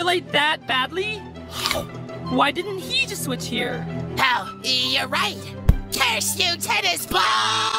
Relate that badly? Why didn't he just switch here? Oh, you're right. Curse you, tennis ball!